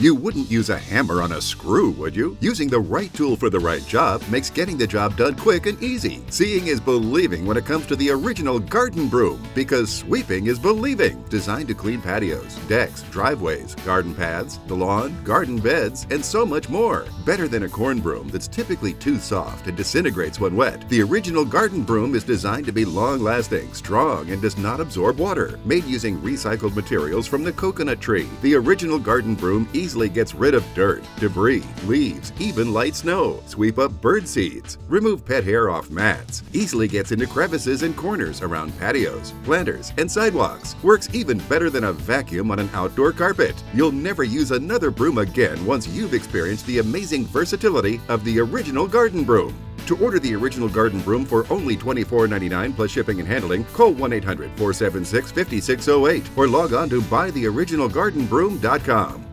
You wouldn't use a hammer on a screw, would you? Using the right tool for the right job makes getting the job done quick and easy. Seeing is believing when it comes to the original garden broom because sweeping is believing. Designed to clean patios, decks, driveways, garden paths, the lawn, garden beds, and so much more. Better than a corn broom that's typically too soft and disintegrates when wet, the original garden broom is designed to be long lasting, strong, and does not absorb water. Made using recycled materials from the coconut tree, the original garden broom easily gets rid of dirt, debris, leaves, even light snow. Sweep up bird seeds. Remove pet hair off mats. Easily gets into crevices and corners around patios, planters, and sidewalks. Works even better than a vacuum on an outdoor carpet. You'll never use another broom again once you've experienced the amazing versatility of the original garden broom. To order the original garden broom for only $24.99 plus shipping and handling, call 1 800 476 5608 or log on to buytheoriginalgardenbroom.com.